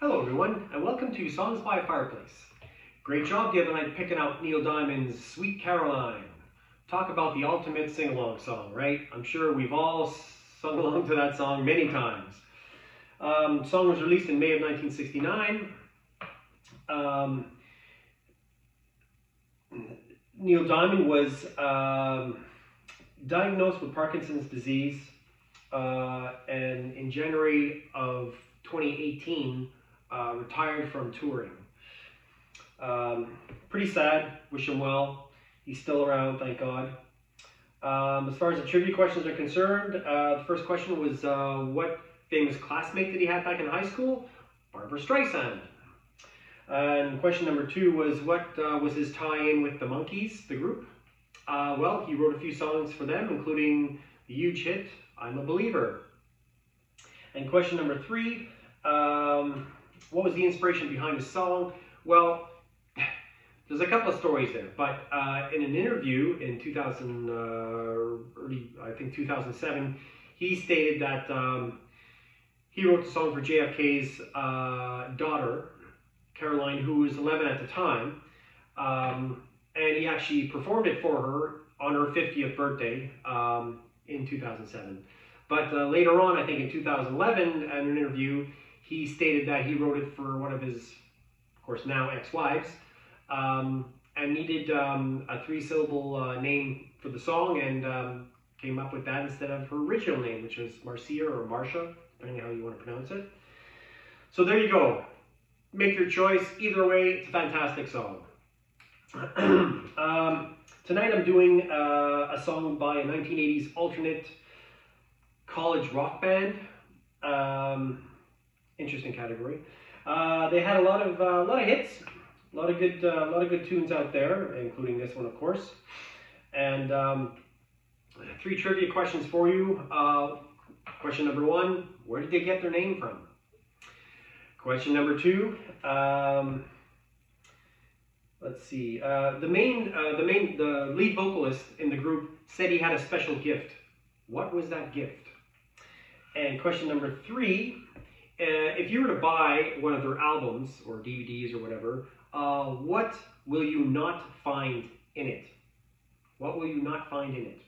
Hello, everyone, and welcome to Songs by Fireplace. Great job the other night picking out Neil Diamond's Sweet Caroline. Talk about the ultimate sing along song, right? I'm sure we've all sung along to that song many times. Um, song was released in May of 1969. Um, Neil Diamond was um, diagnosed with Parkinson's disease, uh, and in January of 2018, uh, retired from touring. Um, pretty sad. Wish him well. He's still around, thank God. Um, as far as the trivia questions are concerned, uh, the first question was uh, what famous classmate did he have back in high school? Barbra Streisand. And question number two was what uh, was his tie-in with the Monkees, the group? Uh, well, he wrote a few songs for them, including the huge hit "I'm a Believer." And question number three, um, what was the inspiration behind the song? Well, there's a couple of stories there, but uh, in an interview in 2000, uh, early, I think 2007, he stated that um, he wrote the song for JFK's uh, daughter, Caroline, who was 11 at the time, um, and he actually performed it for her on her 50th birthday um, in 2007. But uh, later on, I think in 2011, in an interview, he stated that he wrote it for one of his, of course, now ex-wives, um, and needed um, a three-syllable uh, name for the song, and um, came up with that instead of her original name, which was Marcia or Marcia, depending how you want to pronounce it. So there you go. Make your choice. Either way, it's a fantastic song. um, tonight I'm doing uh, a song by a 1980s alternate college rock band. Interesting category. Uh, they had a lot of uh, lot of hits, a lot of good uh, lot of good tunes out there, including this one, of course. And um, three trivia questions for you. Uh, question number one: Where did they get their name from? Question number two. Um, let's see. Uh, the main uh, the main the lead vocalist in the group said he had a special gift. What was that gift? And question number three uh, if you were to buy one of their albums or DVDs or whatever, uh, what will you not find in it? What will you not find in it?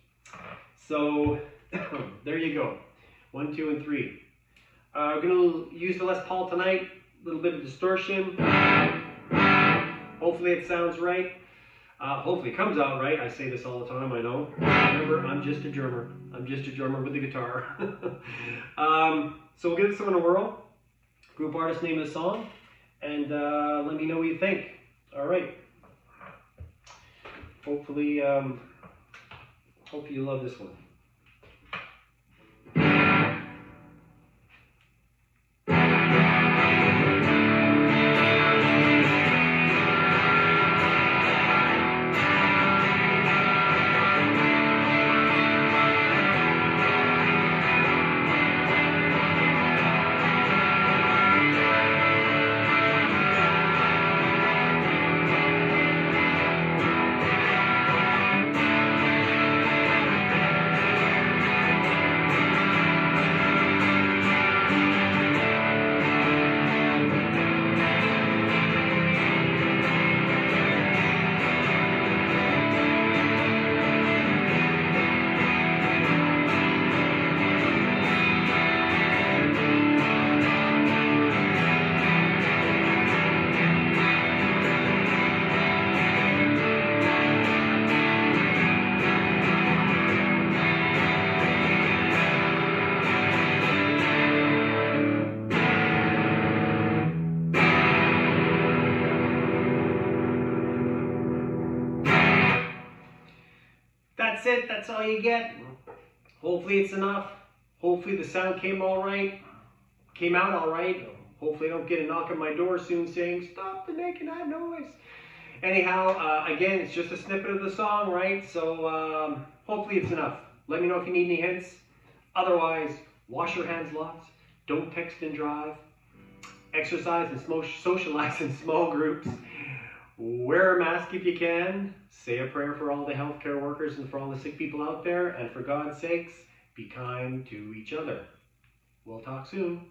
So there you go. One, two, and three. Uh, we're going to use the Les Paul tonight. A little bit of distortion. Hopefully it sounds right. Uh, hopefully it comes out right. I say this all the time, I know. Remember, I'm just a drummer. I'm just a drummer with a guitar. um, so we'll give this one a whirl. Group artist name of the song. And uh, let me know what you think. All right. Hopefully, um, hopefully you love this one. That's it. That's all you get. Hopefully it's enough. Hopefully the sound came all right. Came out all right. Hopefully I don't get a knock on my door soon saying, stop the making that noise. Anyhow, uh, again, it's just a snippet of the song, right? So um, hopefully it's enough. Let me know if you need any hints. Otherwise, wash your hands lots. Don't text and drive. Exercise and socialize in small groups. Wear a mask if you can. Say a prayer for all the healthcare workers and for all the sick people out there. And for God's sakes, be kind to each other. We'll talk soon.